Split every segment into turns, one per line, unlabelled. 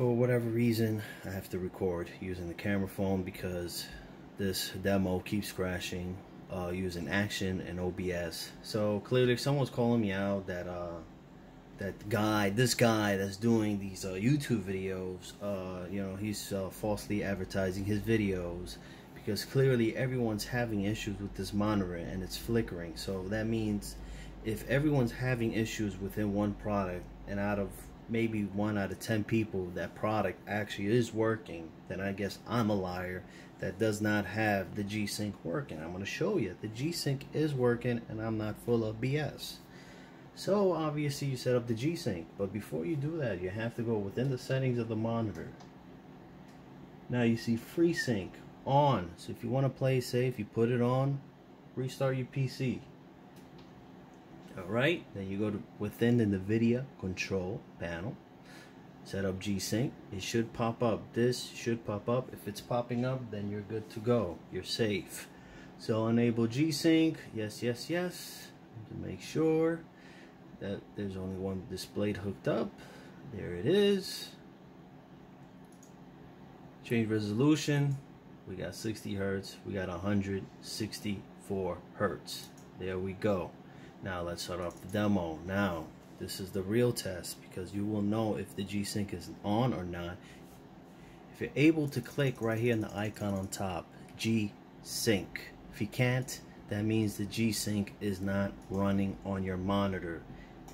for whatever reason I have to record using the camera phone because this demo keeps crashing uh, using action and OBS so clearly someone's calling me out that uh, that guy this guy that's doing these uh, YouTube videos uh, you know he's uh, falsely advertising his videos because clearly everyone's having issues with this monitor and it's flickering. So that means if everyone's having issues within one product and out of maybe one out of ten people that product actually is working then I guess I'm a liar that does not have the G-Sync working. I'm going to show you the G-Sync is working and I'm not full of BS so obviously you set up the G-Sync but before you do that you have to go within the settings of the monitor. Now you see FreeSync on so if you want to play safe you put it on restart your PC Alright, then you go to within the NVIDIA control panel, set up G-Sync. It should pop up. This should pop up. If it's popping up, then you're good to go. You're safe. So enable G-Sync. Yes, yes, yes. To make sure that there's only one display hooked up. There it is. Change resolution. We got 60 hertz. We got 164 hertz. There we go. Now let's start off the demo. Now, this is the real test because you will know if the G-Sync is on or not. If you're able to click right here on the icon on top, G-Sync. If you can't, that means the G-Sync is not running on your monitor.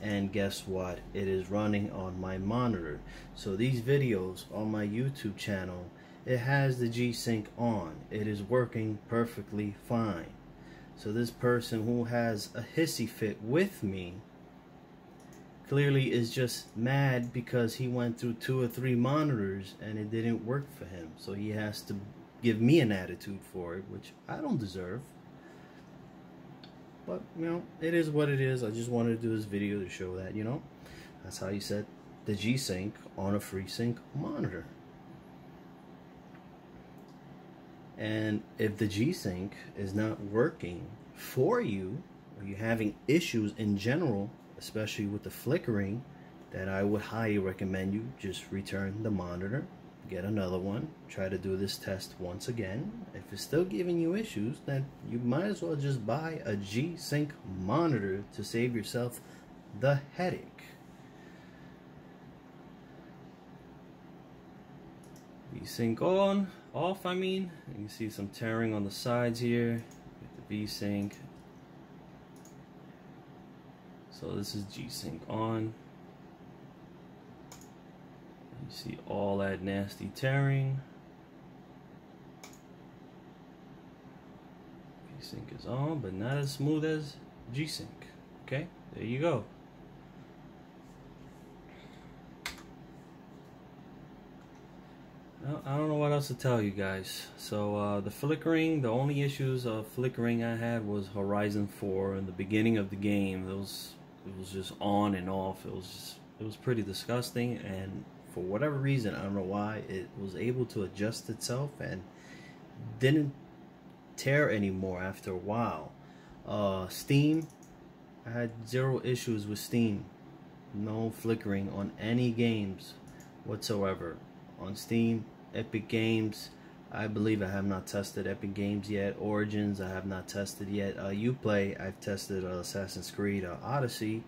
And guess what? It is running on my monitor. So these videos on my YouTube channel, it has the G-Sync on. It is working perfectly fine. So this person who has a hissy fit with me clearly is just mad because he went through two or three monitors and it didn't work for him. So he has to give me an attitude for it, which I don't deserve. But, you know, it is what it is. I just wanted to do this video to show that, you know. That's how you set the G-Sync on a FreeSync monitor. And if the G-Sync is not working for you, or you're having issues in general, especially with the flickering, then I would highly recommend you just return the monitor, get another one, try to do this test once again. If it's still giving you issues, then you might as well just buy a G-Sync monitor to save yourself the headache. V-Sync on, off I mean. You can see some tearing on the sides here. The V-Sync. So this is G-Sync on. You see all that nasty tearing. V-Sync is on, but not as smooth as G-Sync. Okay, there you go. I don't know what else to tell you guys. So uh, the flickering, the only issues of flickering I had was Horizon 4 in the beginning of the game. It was it was just on and off. It was just, it was pretty disgusting and for whatever reason, I don't know why, it was able to adjust itself and didn't tear anymore after a while. Uh, Steam, I had zero issues with Steam. No flickering on any games whatsoever. On Steam, Epic Games. I believe I have not tested Epic Games yet. Origins, I have not tested yet. Uh, Uplay, I've tested uh, Assassin's Creed uh, Odyssey.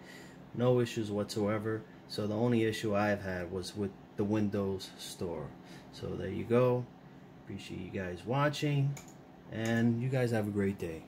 No issues whatsoever. So the only issue I've had was with the Windows Store. So there you go. Appreciate you guys watching. And you guys have a great day.